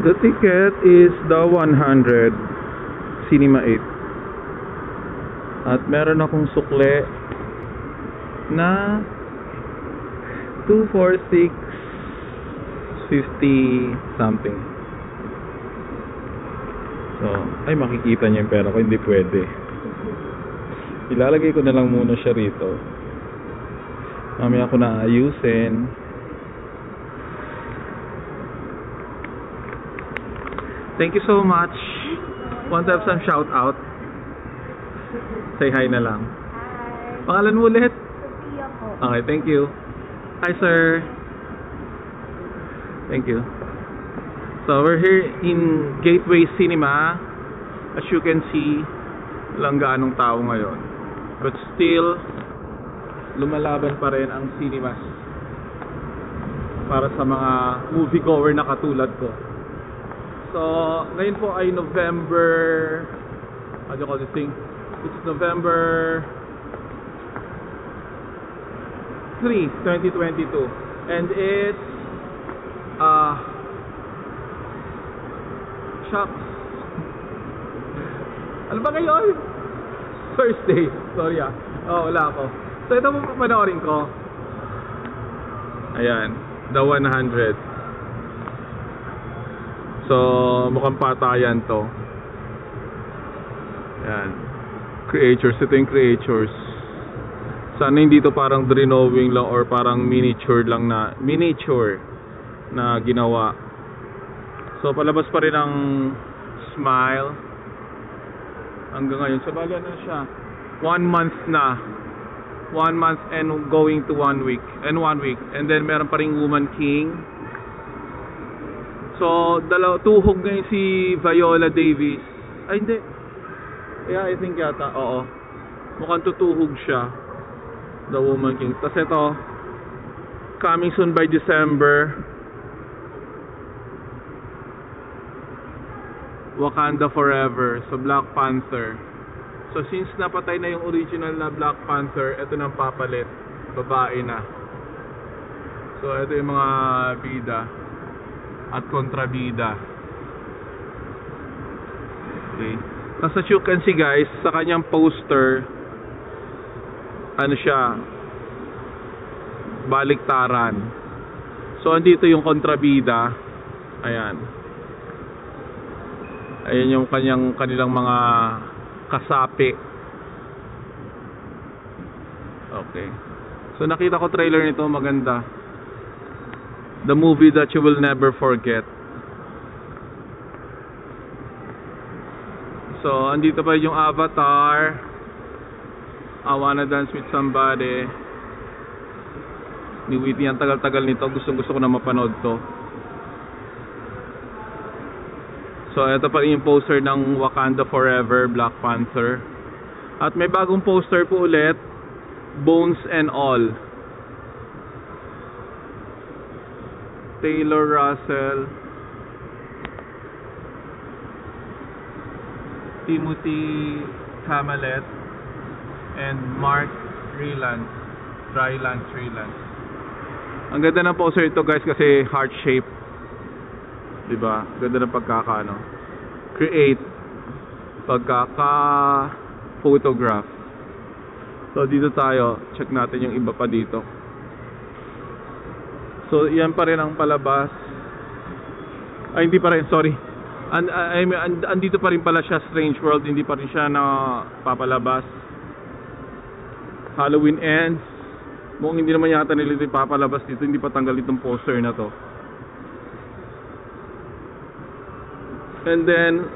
The ticket is the 100 Cinema 8. At meron akong sukle na 246 50 something. So, ay makikita niyo yung pera ko, hindi pwede. Ilalagay ko na lang muna siya rito. Mamaya ko na ayusin. Thank you so much. Want to have some shout out? Say hi na lang. Hi. Pangalan mo ulit? Sophia po. Okay, thank you. Hi, sir. Thank you. So, we're here in Gateway Cinema. As you can see, walang gaanong tao ngayon. But still, lumalaban pa rin ang cinemas para sa mga moviegoer na katulad ko. So, ngayon po ay November how do you call this thing? It's November 3, 2022. And it's uh shucks. Ano ba ngayon? Thursday. Sorry ah. Oh, wala ako. So ito po panoorin ko. Ayan, The 100. So, mukhang patayan to. Ayan. Creatures. Ito yung creatures. Sana hindi to parang drawing lang or parang miniature lang na miniature na ginawa. So palabas pa rin ang smile hanggang ngayon. So bali ano siya? One month na. One month and going to one week. And one week. And then meron pa ring Woman King. So dalaw tuhog ngayon si Viola Davis. Ay hindi. Yeah, I think yata. Oo. Mukhang tutuhog siya. The Woman King. Tapos ito, coming soon by December, Wakanda Forever, so Black Panther. So since napatay na yung original na Black Panther, ito nang papalit. Babae na. So ito yung mga bida at kontrabida. Okay. As you can see guys, sa kanyang poster, ano siya, baliktaran. So, andito yung kontrabida. Ayan. Ayan yung kanyang, kanilang mga kasapi. Okay. So, nakita ko trailer nito, maganda. The movie that you will never forget. So, andito pa yung Avatar. I wanna dance with somebody. Ni Whitney, ang tagal-tagal nito. Gusto gusto ko na mapanood to. So, ito pa rin yung poster ng Wakanda Forever, Black Panther. At may bagong poster po ulit, Bones and All. Taylor Russell, Timothy Camelot, and Mark Rylance. Rylance, Rylance. Ang ganda ng poster ito guys kasi heart shape. 'Di ba? Ganda ng pagkakaano. Create pagkaka photograph. So dito tayo, check natin yung iba pa dito. So yan pa rin ang palabas. Ay hindi pa rin, sorry. And, I mean, and, andito pa rin pala siya Strange World, hindi pa rin siya na papalabas. Halloween ends. Mukhang hindi naman yata nila ito papalabas dito, hindi pa tanggal itong poster na to. And then,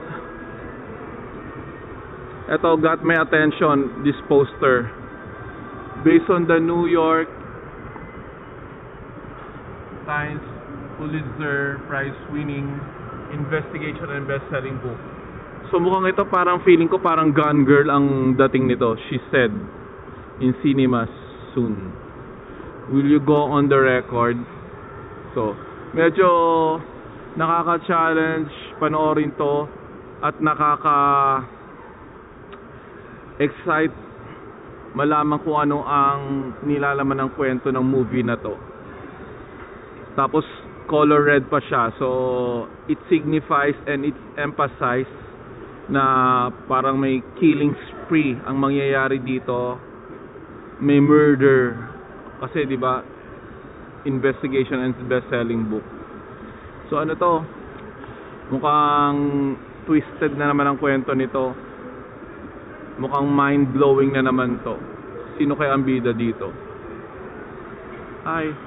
ito got my attention, this poster. Based on the New York Times Pulitzer Prize winning investigation and best-selling book. So mukhang ito parang feeling ko parang Gone Girl ang dating nito. She said in cinemas soon. Will you go on the record? So, medyo nakaka-challenge panoorin to at nakaka excite malaman kung ano ang nilalaman ng kwento ng movie na to. Tapos color red pa siya. So, it signifies and it emphasizes na parang may killing spree ang mangyayari dito. May murder. Kasi, di ba, investigation and best-selling book. So, ano to? Mukhang twisted na naman ang kwento nito. Mukhang mind-blowing na naman to. Sino kaya ang bida dito? Hi.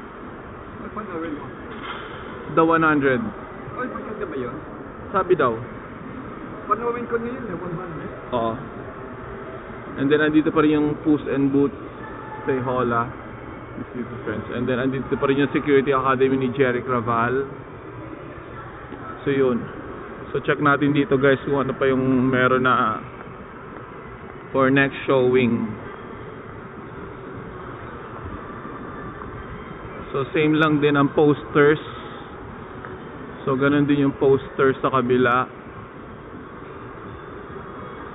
The 100. Ay, pagkanda ba yun? Sabi daw. Panawin ko na yun eh, 100. Oo. And then, andito pa rin yung Puss and Boot kay Hola. Little friends. And then, andito pa rin yung Security Academy ni Jerry Craval. So, yun. So, check natin dito guys kung ano pa yung meron na for next showing. So, same lang din ang posters. So, ganun din yung posters sa kabila.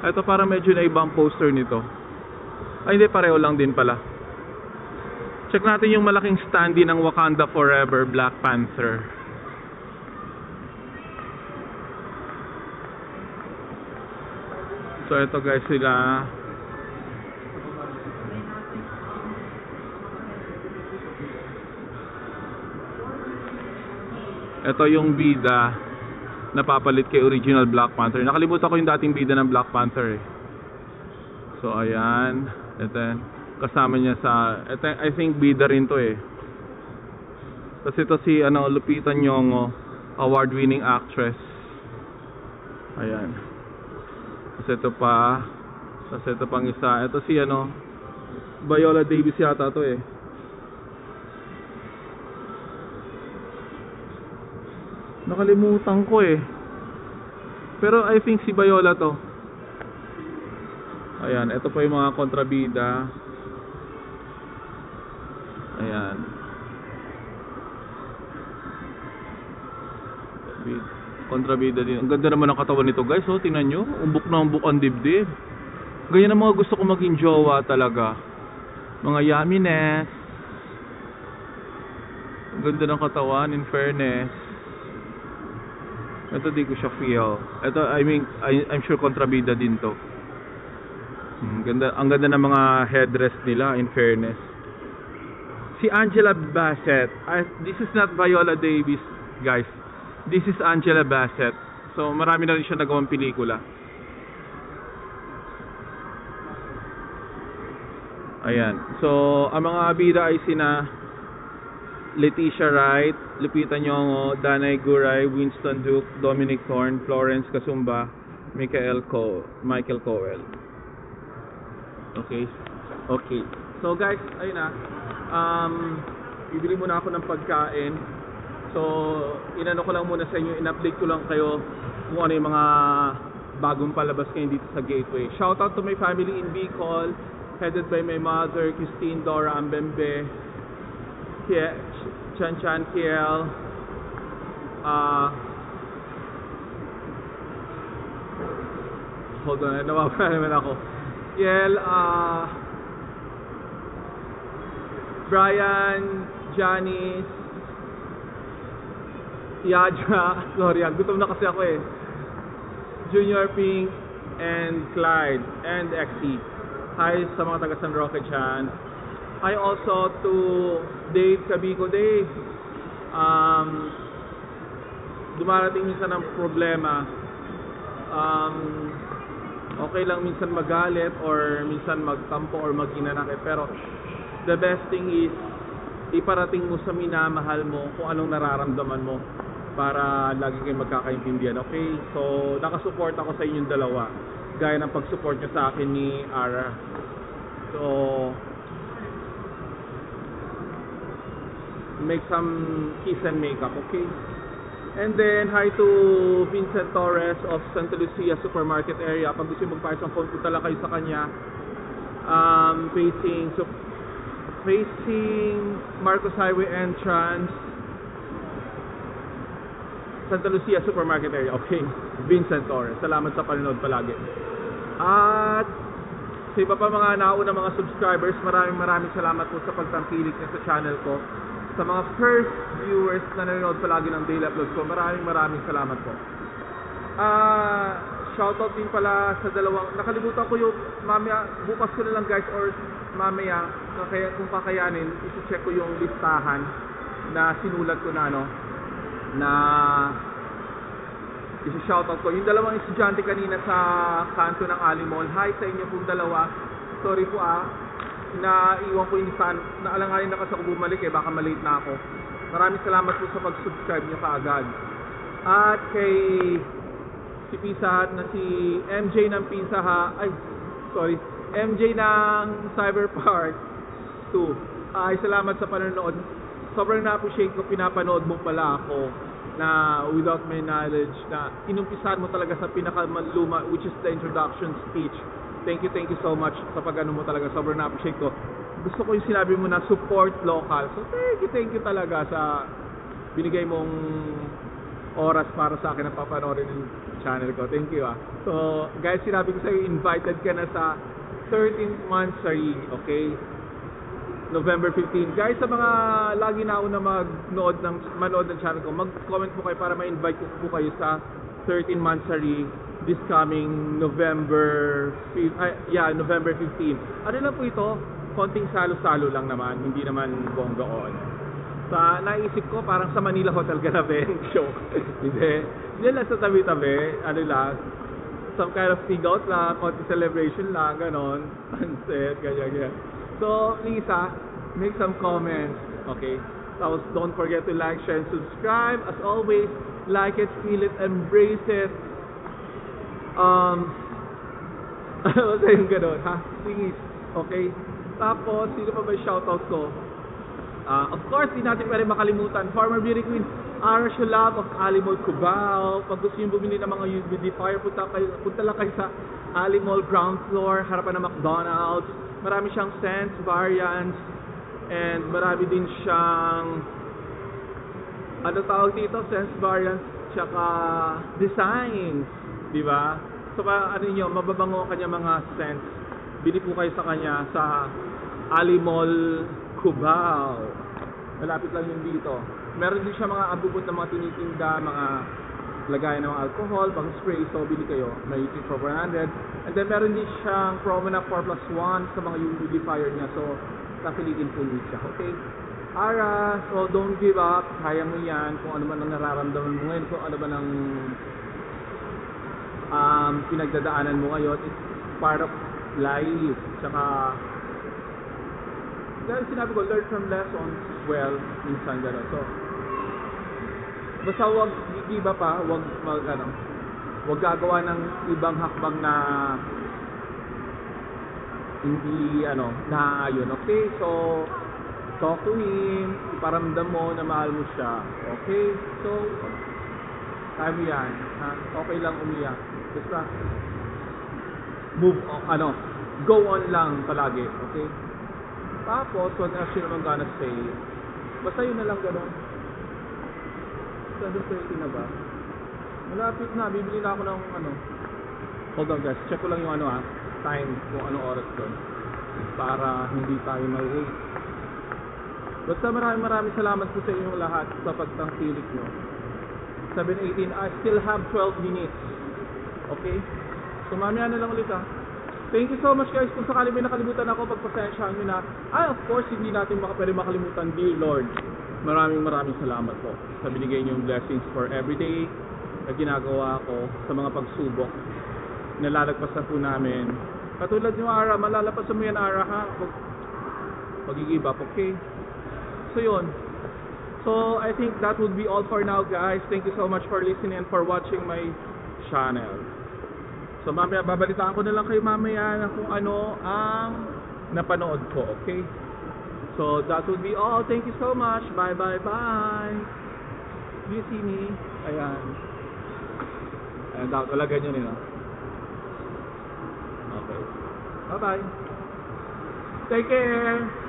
Ito parang medyo na ibang poster nito. Ay hindi, pareho lang din pala. Check natin yung malaking standee ng Wakanda Forever Black Panther. So ito guys sila. Ito yung bida napapalit kay original Black Panther. Nakalimutan ko yung dating bida ng Black Panther eh. So ayan, ito kasama niya sa ito, I think bida rin to eh. Kasi ito si ano Lupita Nyong'o, award-winning actress. Ayan. Kasi ito pa, kasi ito pang isa. Ito si ano, Viola Davis yata to eh. Nakalimutan ko eh. Pero I think si Viola to. Ayan, ito po yung mga kontrabida. Ayan. Bid- Kontrabida din. Ang ganda naman ng katawan nito guys. Oh, tingnan nyo. Umbok na umbok ang dibdib. Ganyan ang mga gusto ko maging jowa talaga. Mga yumminess. Ang ganda ng katawan in fairness. Ito di ko siya feel. Ito, I mean, I, I'm sure kontrabida din to. Hmm, ganda, ang ganda ng mga headdress nila, in fairness. Si Angela Bassett. I, this is not Viola Davis, guys. This is Angela Bassett. So, marami na rin siya nagawang pelikula. Ayan. So, ang mga bida ay sina Leticia Wright, Lupita Nyong'o, Danay Guray, Winston Duke, Dominic Thorne, Florence Kasumba, Michael Co Michael Cowell. Okay. Okay. So guys, ayun na. Um, bibili muna ako ng pagkain. So, inano ko lang muna sa inyo, in-update ko lang kayo kung ano yung mga bagong palabas ngayon dito sa Gateway. Shout out to my family in Bicol, headed by my mother, Christine Dora Ambembe, Chan Chan Kiel, ah, hold on, nawawala naman ako. Kiel, ah, Brian, Janice, Yadra, sorry, gutom na kasi ako eh. Junior Pink, and Clyde, and XE. Hi sa mga taga San Roque dyan. Hi also to Dave Cabico. Dave, um, dumarating minsan ng problema. Um, okay lang minsan magalit or minsan magtampo or maginanakit. Pero the best thing is iparating mo sa minamahal mo kung anong nararamdaman mo para lagi kayong magkakaintindihan. Okay? So, nakasupport ako sa inyong dalawa. Gaya ng pag-support nyo sa akin ni Ara. So, make some kiss and makeup, okay? And then, hi to Vincent Torres of Santa Lucia Supermarket area. Pag gusto magpayos ng phone, punta lang kayo sa kanya. Um, facing, so, facing Marcos Highway entrance, Santa Lucia Supermarket area. Okay, Vincent Torres. Salamat sa panonood palagi. At sa iba pa mga nauna mga subscribers, maraming maraming salamat po sa pagtangkilik niyo sa channel ko. Sa mga first viewers na nanonood palagi ng daily upload ko, maraming maraming salamat po. Ah, shoutout din pala sa dalawang, nakalimutan ko yung mamaya, bukas ko na lang guys or mamaya, kaya kung kakayanin, isi-check ko yung listahan na sinulat ko na ano, na isi-shoutout ko. Yung dalawang estudyante kanina sa kanto ng Alimol, hi sa inyo pong dalawa. Sorry po ah, naiwan ko yung saan, naalanganin na kasi ako bumalik eh, baka malate na ako. Maraming salamat po sa pag-subscribe nyo kaagad. At kay si Pizza Hut na si MJ ng Pizza Hut, ay, sorry, MJ ng Cyber Park 2. Ay, salamat sa panonood. Sobrang na-appreciate ko, pinapanood mo pala ako na without my knowledge na inumpisahan mo talaga sa pinakamaluma which is the introduction speech. Thank you, thank you so much sa pag-ano mo talaga. Sobrang na-appreciate ko. Gusto ko yung sinabi mo na support local. So thank you, thank you talaga sa binigay mong oras para sa akin na papanoorin yung channel ko. Thank you ah. So guys, sinabi ko sa'yo, invited ka na sa 13th month sarili, okay? November 15. Guys, sa mga lagi na ako na magnood ng manood ng channel ko, mag-comment po kayo para ma-invite ko po kayo sa 13 Mansari this coming November ay, yeah, November 15. Ano lang po ito? Konting salo-salo lang naman, hindi naman bonggaon. Sa naisip ko parang sa Manila Hotel Ganaben show. hindi. Hindi lang sa tabi-tabi, ano lang, some kind of pig out lang, konti celebration lang, ganon. Sunset, ganyan, ganyan. So, Lisa, make some comments, okay? Tapos, don't forget to like, share, and subscribe. As always, like it, feel it, embrace it. Um, basta yung ganon, ha? Please, okay? Tapos, sino pa ba yung shoutout ko? Ah, of course, di natin pwede makalimutan. Former beauty queen, Ara Shalab of Alimol Cubao. Pag gusto nyo bumili ng mga humidifier, punta, kayo, punta lang kayo sa Alimol ground floor, harapan ng McDonald's. Marami siyang scents, variants, and marami din siyang ano tawag dito, sense variants, tsaka designs, di ba? So, pa, ano nyo, mababango ang kanya mga scents. Bili po kayo sa kanya sa Alimol Cubao. Malapit lang yun dito. Meron din siya mga abubot na mga tinitinda, mga lagayan ng alcohol, pang spray, so bili kayo. May 3 for 400. And then meron din siyang promo na 4 plus 1 sa mga humidifier niya. So, kasilitin po din siya. Okay? Ara, so don't give up. Kaya mo yan. Kung ano man ang nararamdaman mo ngayon, kung ano man ang um, pinagdadaanan mo ngayon, it's part of life. Tsaka, dahil sinabi ko, learn from lessons well, minsan gano'n. So, basta wag iba pa, wag mag, ano, wag gagawa ng ibang hakbang na hindi, ano, naaayon. Okay, so, talk to him, iparamdam mo na mahal mo siya. Okay, so, mo yan, ha? Okay lang umiyak. Basta, move on, ano, go on lang palagi, okay? Tapos, wag na siya naman gonna stay. Basta yun na lang gano'n. 7.30 na ba? Malapit na, bibili na ako ng ano. Hold on guys, check ko lang yung ano ah, time kung anong oras doon. Para hindi tayo ma-wait. Basta maraming maraming salamat po sa inyong lahat sa pagtangkilik nyo. 7.18, I still have 12 minutes. Okay? So mamaya na lang ulit ah. Thank you so much guys. Kung sakali may nakalimutan ako, pagpasensyahan nyo na. Ay, of course, hindi natin maka pwede makalimutan, dear Lord. Maraming maraming salamat po sa binigay niyong blessings for everyday na ginagawa ko sa mga pagsubok na lalagpasan po namin. Katulad niyo, Ara, malalapasan mo yan, Ara, ha? Huwag mag-give up, okay? So, yun. So, I think that would be all for now, guys. Thank you so much for listening and for watching my channel. So mamaya babalitaan ko na lang kayo mamaya na kung ano ang napanood ko, okay? So that would be all. Thank you so much. Bye bye bye. Do you see me? Ayan. Ayan, dapat talaga nyo nila. Okay. Bye bye. Take care.